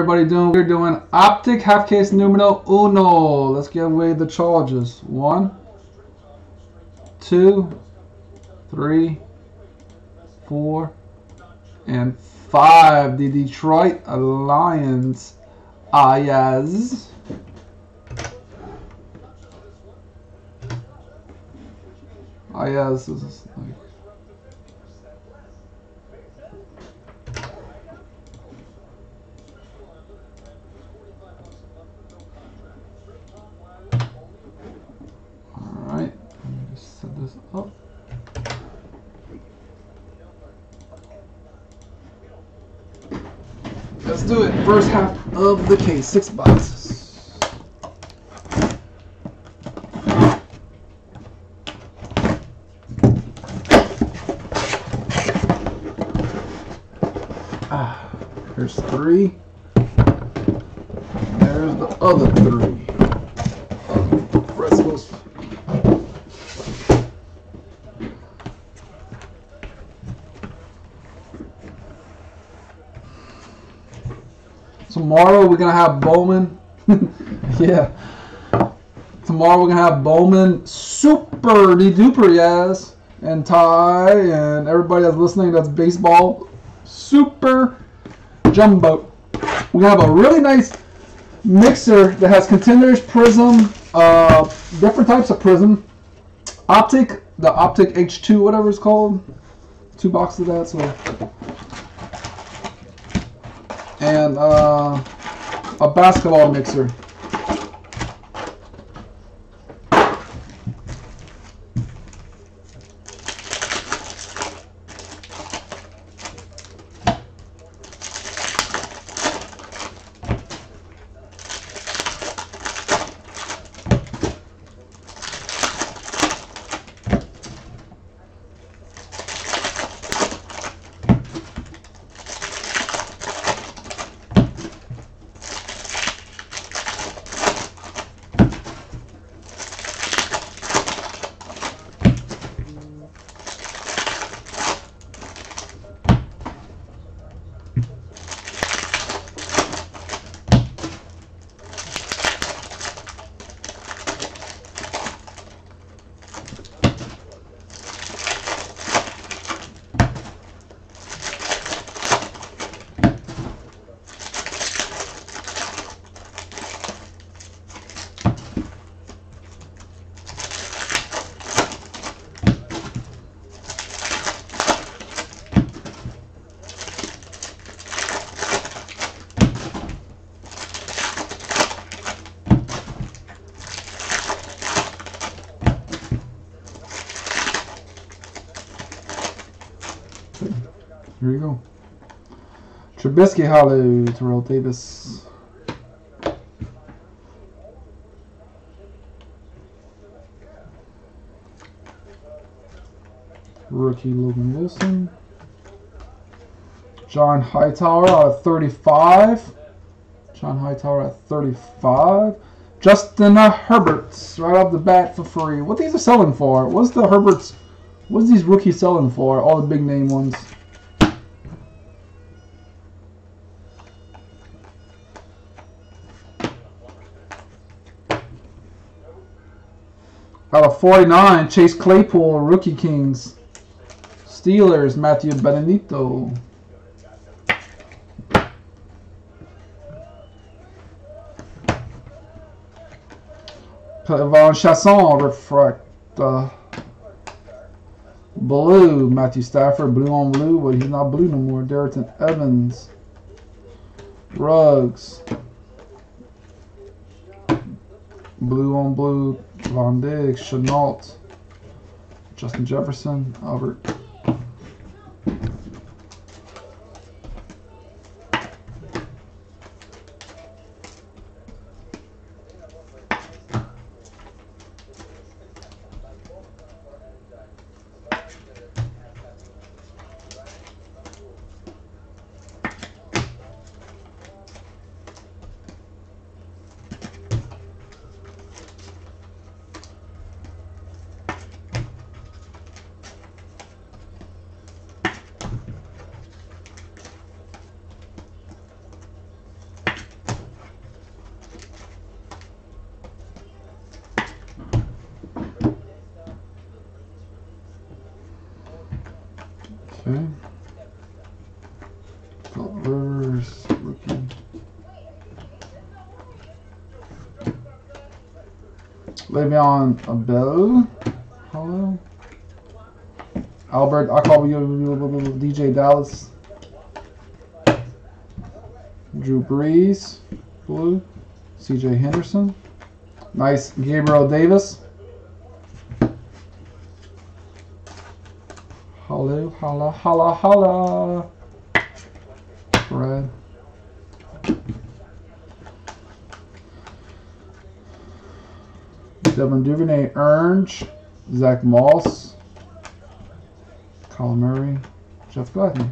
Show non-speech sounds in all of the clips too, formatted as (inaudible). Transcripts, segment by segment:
Everybody doing? We're doing optic half case numero uno. Let's give away the charges. One, two, three, four, and five. The Detroit Lions. Ayaz. Ayaz is like. Alright, let me just set this up. Let's do it. First half of the case, six boxes. Ah, there's three. There's the other three. Tomorrow we're gonna have Bowman. (laughs) yeah. Tomorrow we're gonna have Bowman, super duper yes, and Ty and everybody that's listening that's baseball, super jumbo. We're have a really nice mixer that has contenders, prism, uh, different types of prism, optic, the optic H2, whatever it's called. Two boxes of that, so and uh, a basketball mixer. Here you go. Trubisky Hollow, Terrell Davis. Rookie Logan Wilson. John Hightower of 35. John Hightower at 35. Justin uh, Herberts right off the bat for free. What these are selling for? What's the Herberts? What's these rookies selling for? All the big name ones. 49, Chase Claypool, Rookie Kings. Steelers, Matthew Benedito. Von Chaisson, Refract. Uh, blue, Matthew Stafford, blue on blue, but he's not blue no more. Darrynton Evans. Ruggs. Blue on blue, Von Diggs, Chenault, Justin Jefferson, Albert. Le'Veon Bell. Hello. Albert, I call you DJ Dallas. Drew Brees, blue. CJ Henderson. Nice Gabriel Davis. Hello, holla, holla, holla. Devin Duvernay, Orange, Zach Moss, Colin Murray, Jeff Gladney.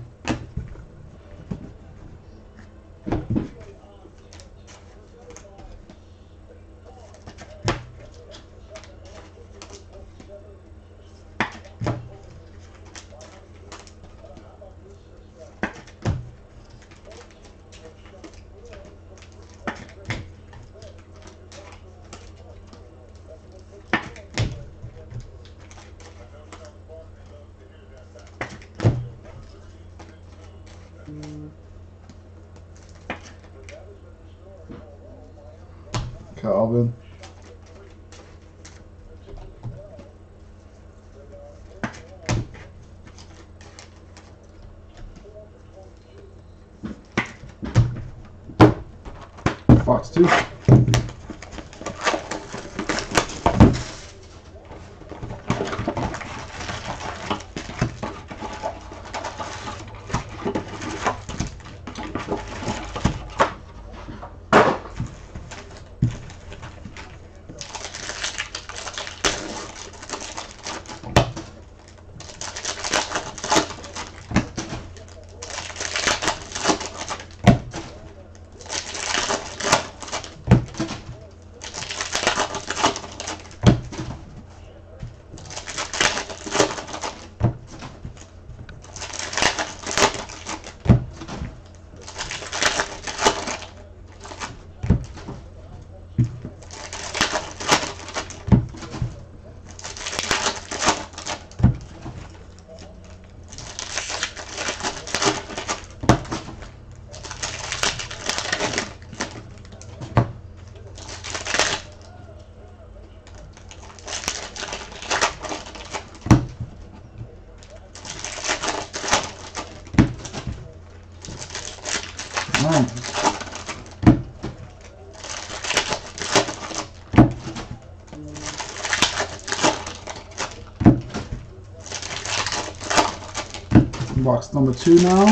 Box number two now.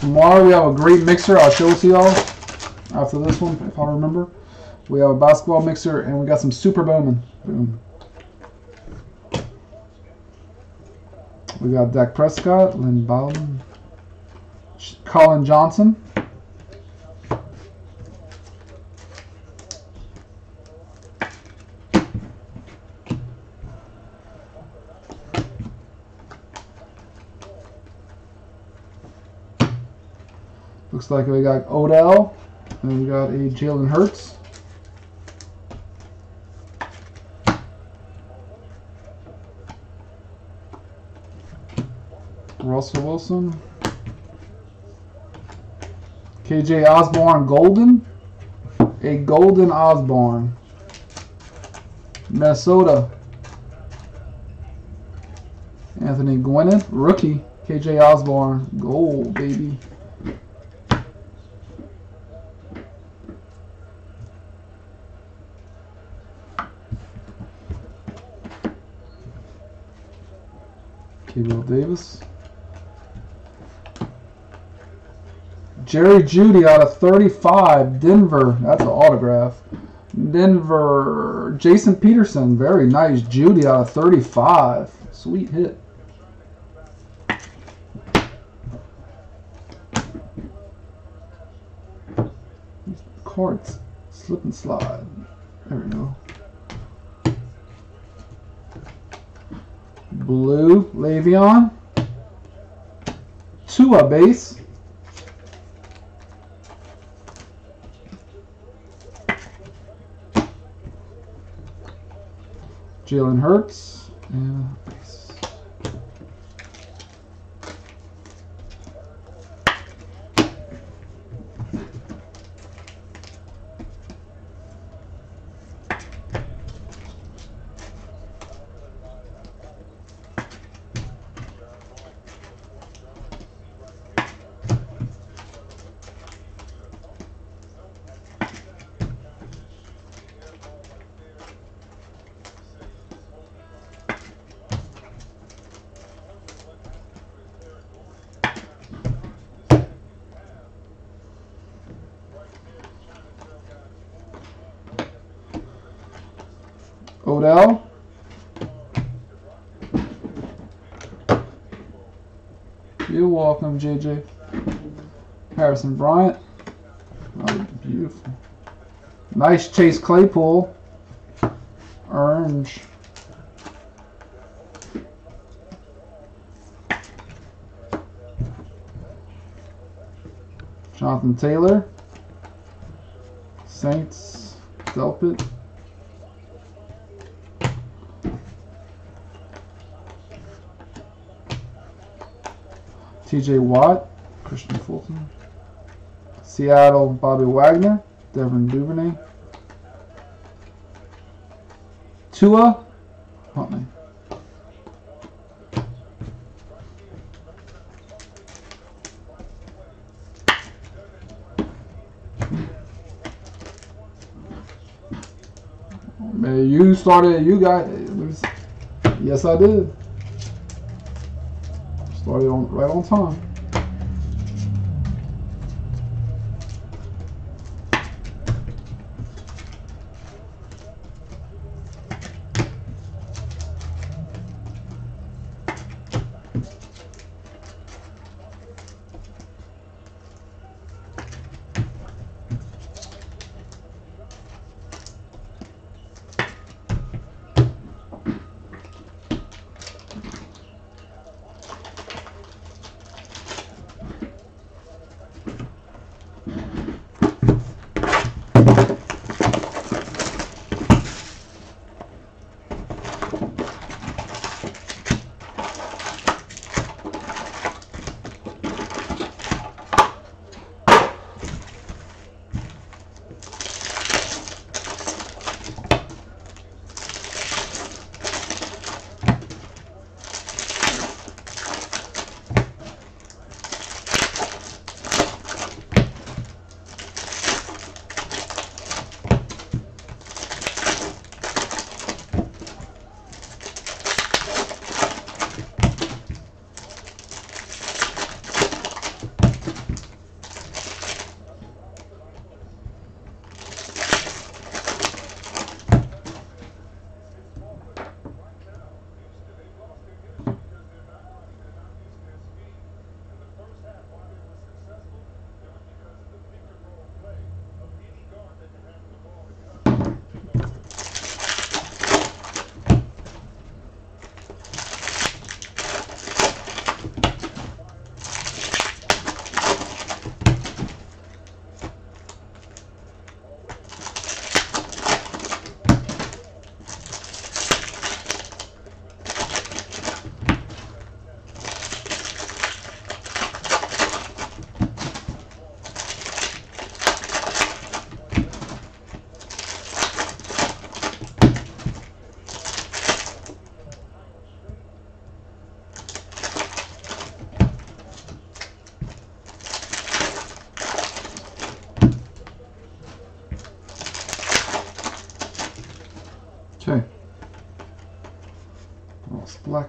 Tomorrow we have a great mixer. I'll show it to y'all after this one, if I remember. We have a basketball mixer and we got some Super Bowman. Boom. We got Dak Prescott, Lynn Bowden, Collin Johnson. Looks like we got Odell and we got a Jalen Hurts. Russell Wilson. KJ Osborn Golden. A Golden Osborn. Minnesota. Anthony Gwinnett, rookie. KJ Osborn, gold, baby. Gabriel Davis. Jerry Jeudy out of 35. Denver. That's an autograph. Denver. Jason Peterson. Very nice. Jeudy out of 35. Sweet hit. Cards. Slip and slide. There we go. Blue. Le'Veon. Tua base. Jalen Hurts. Yeah. Odell. You're welcome, JJ. Harrison Bryant. Oh, beautiful. Nice Chase Claypool. Orange. Jonathan Taylor. Saints. Delpit. TJ Watt. Kristian Fulton. Seattle, Bobby Wagner. Devin Duvernay. Tua Huntley. Man, you started, you got, yes I did. Started on right on time.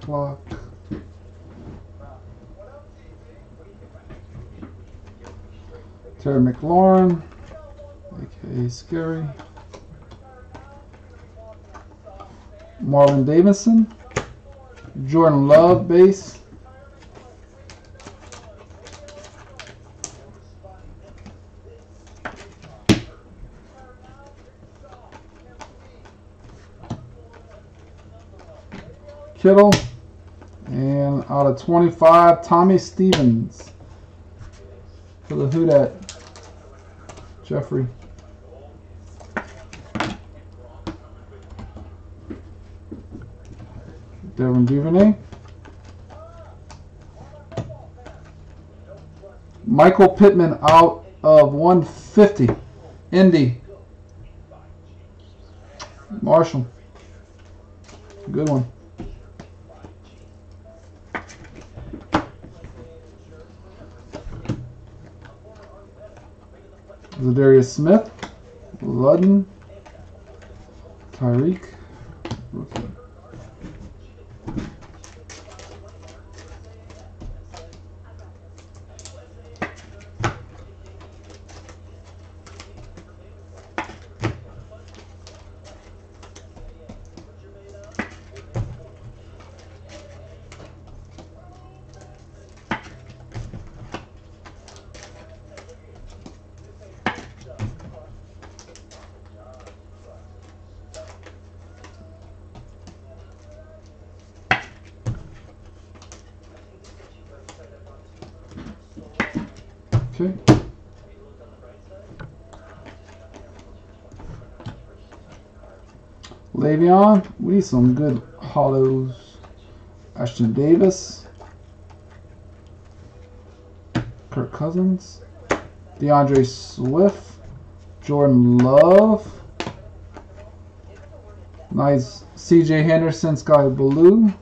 Blacklock. Terry McLaurin, aka Scary. Marlon Davidson. Jordan Love base. Kittle. And out of 25, Tommy Stevens. For the Who Dat. Jeffrey. Devin Duvernay. Michael Pittman out of 150. Indy. Marshall. Good one. Zadarius Smith, Ludden, Tyreek, Okay. Le'Veon, we need some good hollows. Ashtyn Davis. Kirk Cousins. DeAndre Swift. Jordan Love. Nice CJ Henderson, Sky Blue.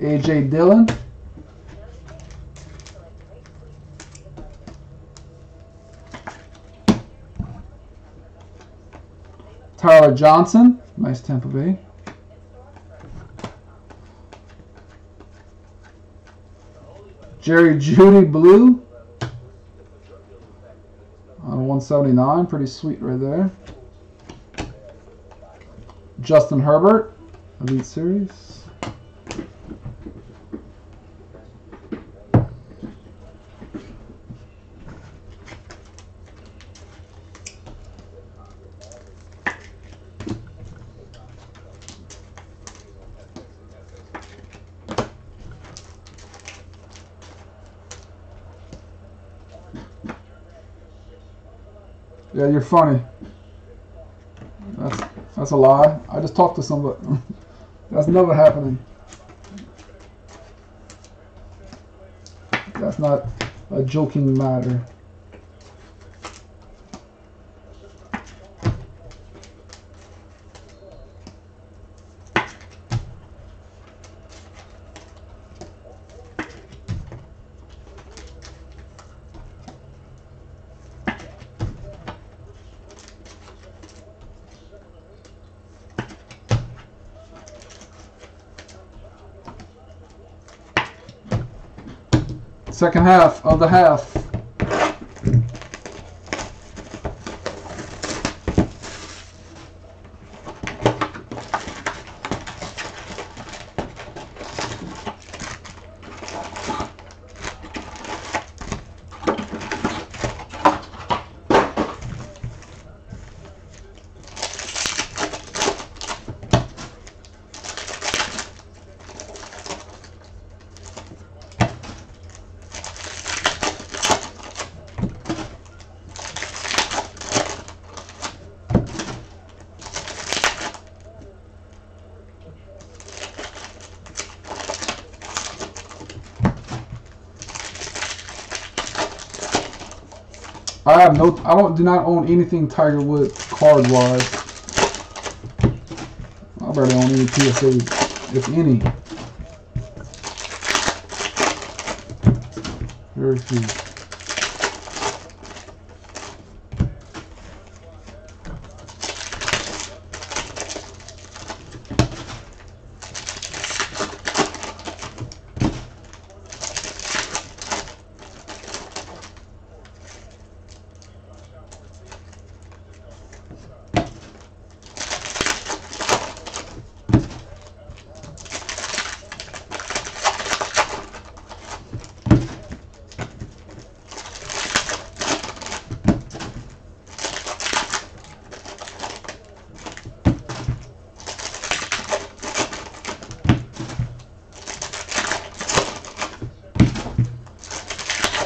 AJ Dillon. Tyler Johnson. Nice Tampa Bay. Jerry Jeudy Blue. On 179. Pretty sweet right there. Justin Herbert. Elite Series. Yeah, you're funny. That's that's a lie. I just talked to somebody. (laughs) that's never happening. That's not a joking matter. Second half of the half. I have no. I don't. Do not own anything Tiger Woods card wise. I barely own any PSAs, if any. Very few.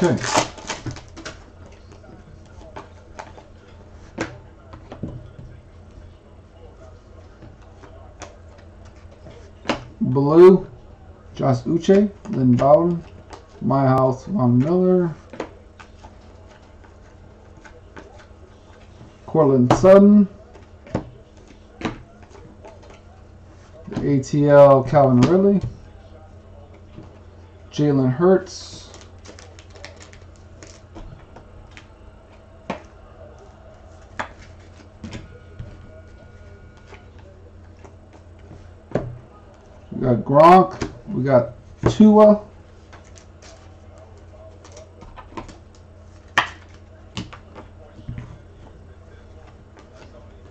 Okay. Blue, Josh Uche, Lynn Bowden, My House, Von Miller, Courtland Sutton, the ATL Calvin Ridley, Jalen Hurts, We got Gronk. Tua.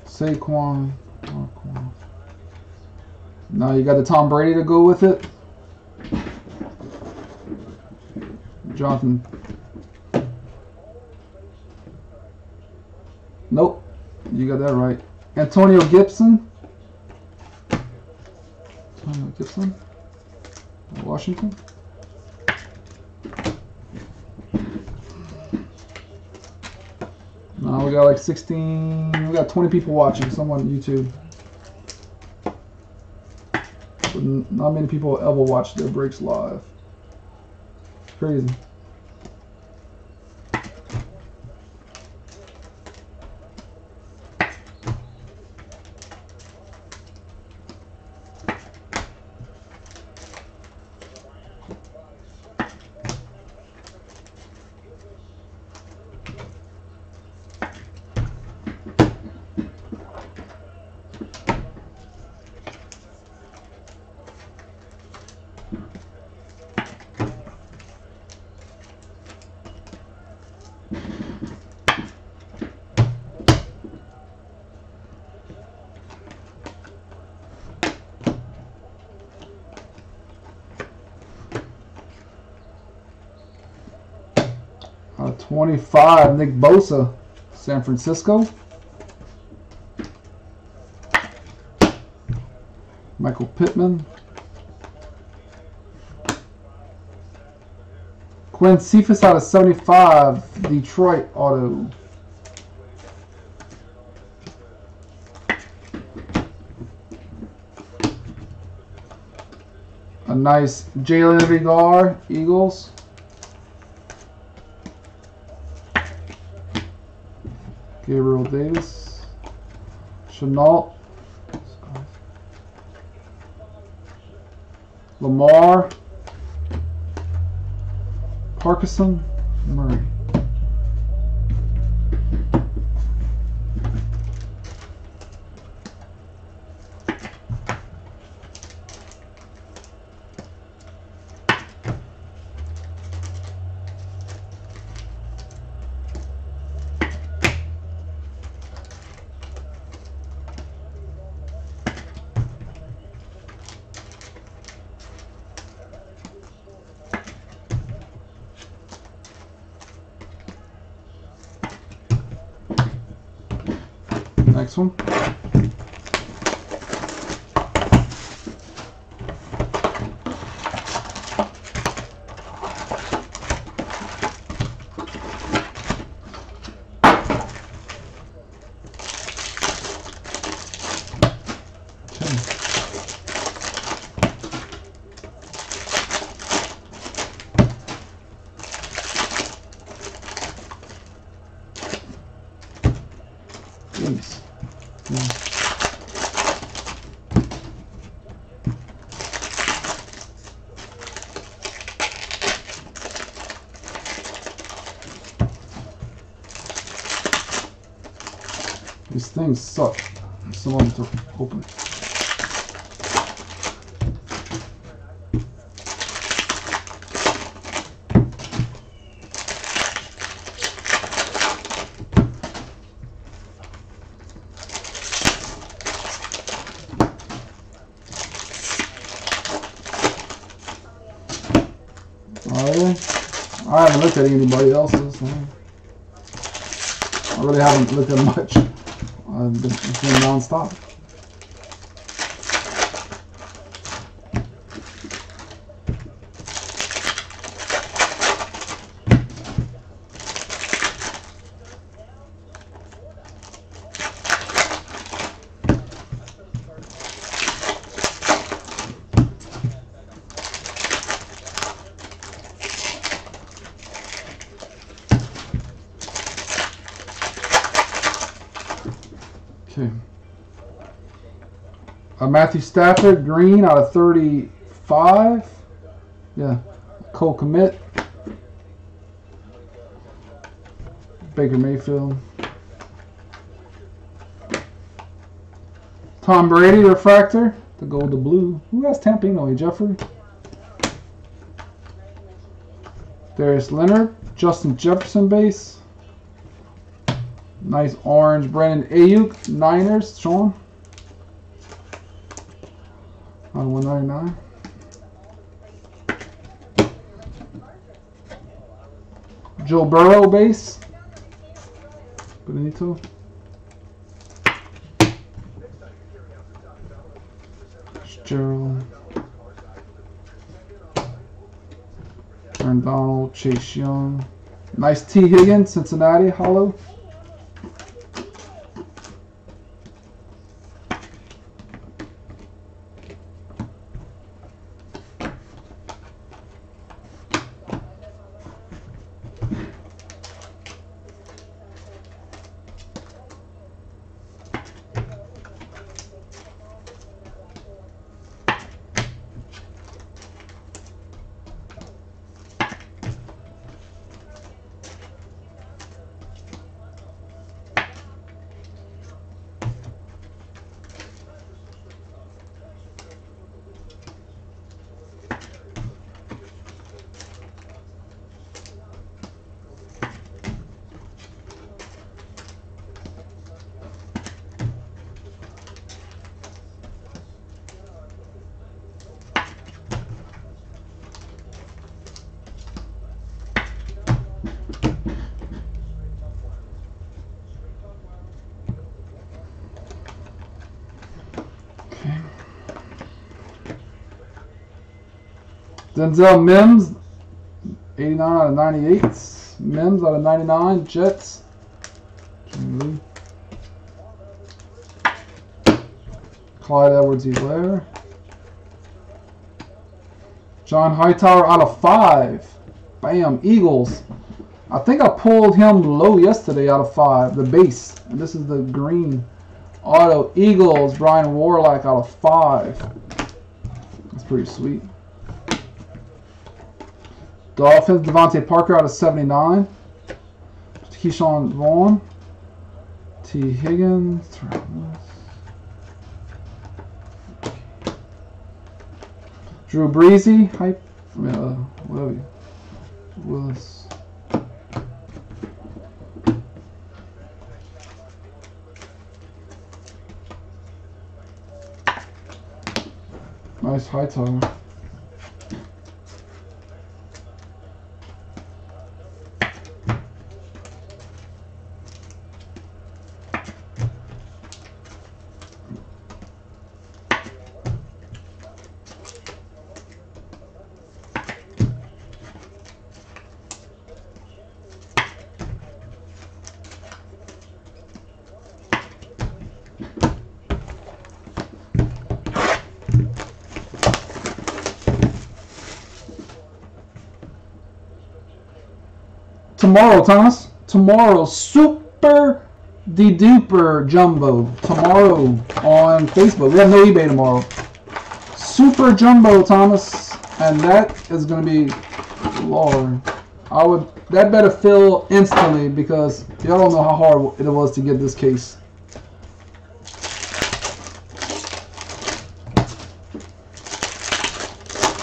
Saquon. Now you got the Tom Brady to go with it. Jonathan. Nope. You got that right. Antonio Gibson. Antonio Gibson. Washington. Uh, we got like 16, we got 20 people watching, some on YouTube. Not many people ever watch their breaks live. It's crazy. Uh, 25, Nick Bosa, San Francisco. Michael Pittman. Quinn Cephus out of 75, Detroit auto. A nice Jalen Vigar, Eagles. Gabriel Davis. Chenault. Lamar. Parkinson. Murray. Next one. Okay. Jeez. Yeah. These things suck. Some of them to open. They? I haven't looked at anybody else's. I really haven't looked at much. Uh, I've it's been non-stop. Okay. Uh, Matthew Stafford, green out of 35. Yeah. Cole Kmet. Baker Mayfield. Tom Brady, refractor. The gold to blue. Who has anyway? Jeffrey? Darius Leonard. Justin Jefferson base. Nice orange Brandon Aiyuk, Niners, Sean. On 199. Joe Burrow base. Benito. Gerald. Aaron Donald, Chase Young. Nice Tee Higgins, Cincinnati, hollow. Denzel Mims, 89 out of 98. Mims out of 99. Jets. Clyde Edwards Helaire. John Hightower out of 5. Bam. Eagles. I think I pulled him low yesterday out of 5. The base. And this is the green. Auto Eagles. Brian Warlock out of 5. That's pretty sweet. Dolphins, DeVante Parker out of 79. Ke'Shawn Vaughn. Tee Higgins. Drew Breesy. Hype. Uh, whatever. Willis. Nice Hightower. Tomorrow, Thomas. Tomorrow, super the duper jumbo. Tomorrow on Facebook. We have no eBay tomorrow. Super jumbo, Thomas, and that is going to be Lord. I would that better fill instantly because y'all don't know how hard it was to get this case.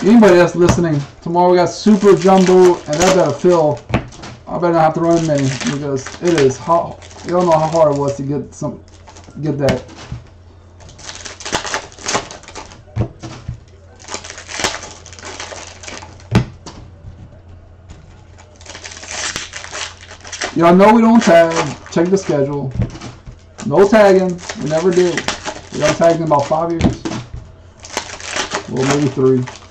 Anybody that's listening, tomorrow we got super jumbo, and that better fill. I better not have to run many because it is hot. You don't know how hard it was to get some, get that. Y'all know we don't tag. Check the schedule. No tagging. We never did. We haven't tagged in about five years. Well, maybe three.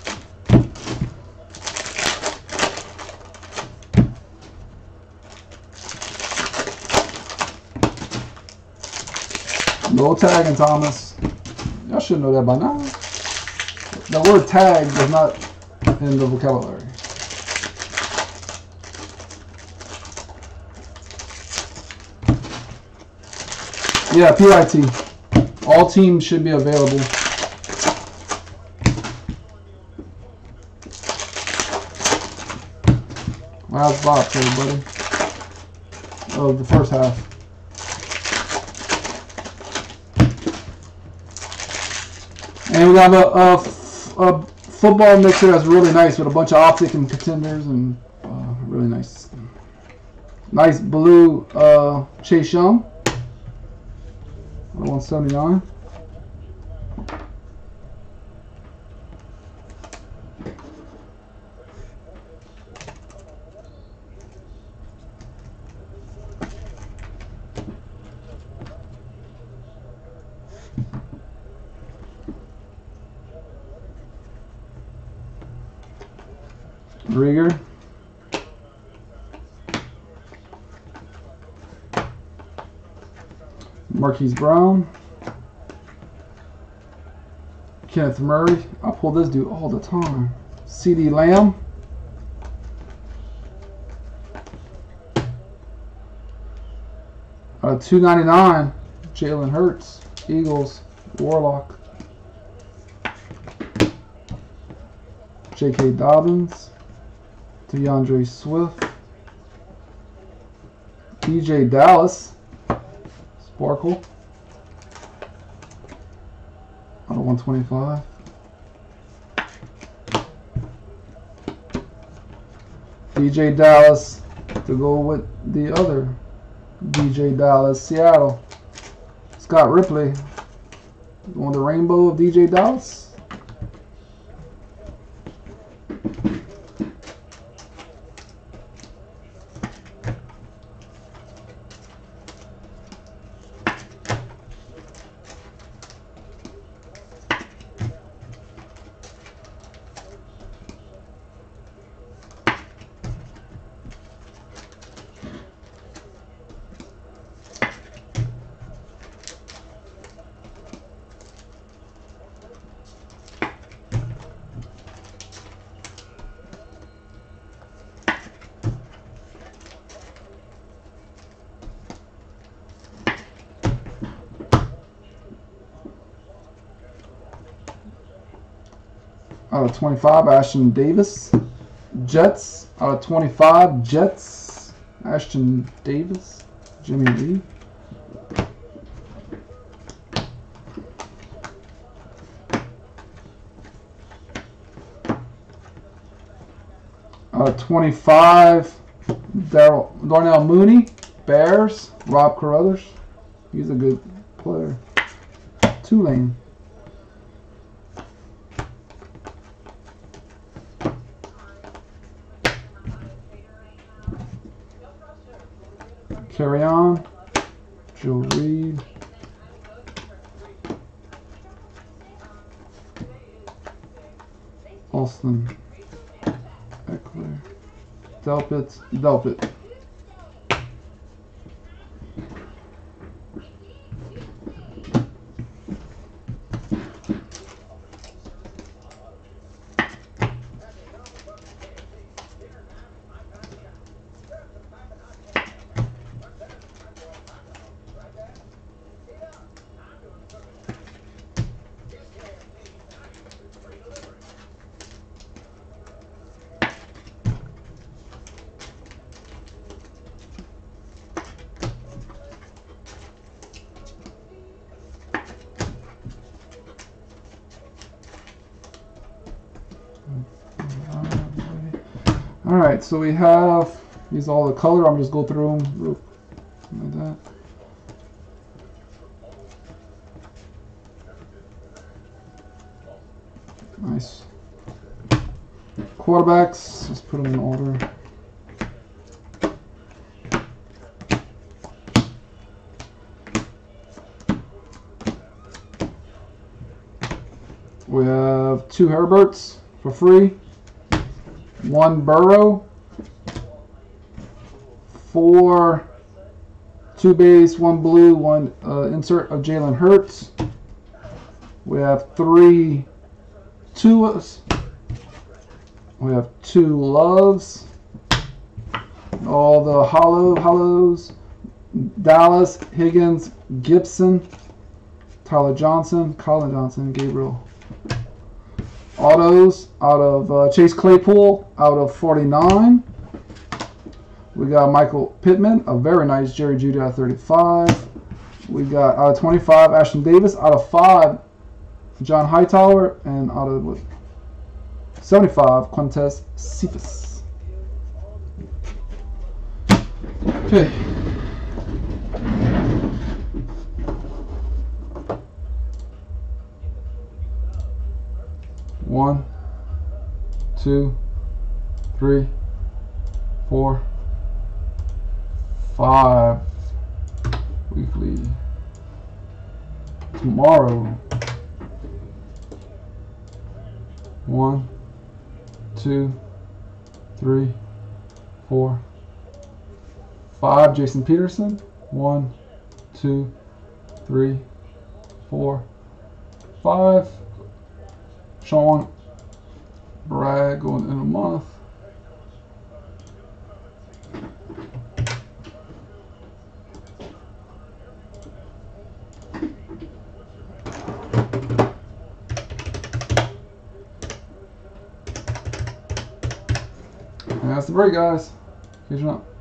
No tagging, Thomas. Y'all should know that by now. The word tag is not in the vocabulary. Yeah, PIT. All teams should be available. Last box, everybody. Of the first half. And we have a, a, football mixer that's really nice with a bunch of optic and contenders and uh, really nice. Nice blue uh, Chase Young. 179. Reagor. Marquise Brown. Kenneth Murray. I pull this dude all the time. CeeDee Lamb. Uh, 299 Jalen Hurts. Eagles. Warlock. J.K. Dobbins. D'Andre Swift. DeeJay Dallas. Sparkle. Out of 125. DeeJay Dallas to go with the other DeeJay Dallas, Seattle. Scott Ripley. Want the rainbow of DeeJay Dallas? Out of 25, Ashtyn Davis. Jets out of 25, Jets, Ashtyn Davis, Jimmy Lee. Of 25, Daryl Darnell Mooney, Bears, Rob Carruthers. He's a good player. Tulane. Carry on. Joe Reed. Austin. Ekeler. Delpit. Delpit. All right, so we have these all the color. I'm just go through them like that. Nice. Quarterbacks, let's put them in order. We have two Herberts for free one Burrow, four two base, one blue, one uh, insert of Jalen Hurts. We have three Tuas. We have two Loves. All the hollow hollows. Dallas, Higgins, Gibson, Tyler Johnson, Collin Johnson, Gabriel Autos out of uh, Chase Claypool out of 49. We got Michael Pittman, a very nice Jerry Jeudy out of 35. We got out of 25 Ashtyn Davis, out of 5 John Hightower, and out of what, 75 Quintez Cephus. Okay. One, two, three, four, five. Weekly. Tomorrow. One, two, three, four, five. Jason Peterson. One, two, three, four, five. Sean Bragg going in a month. Break, guys. Catching up.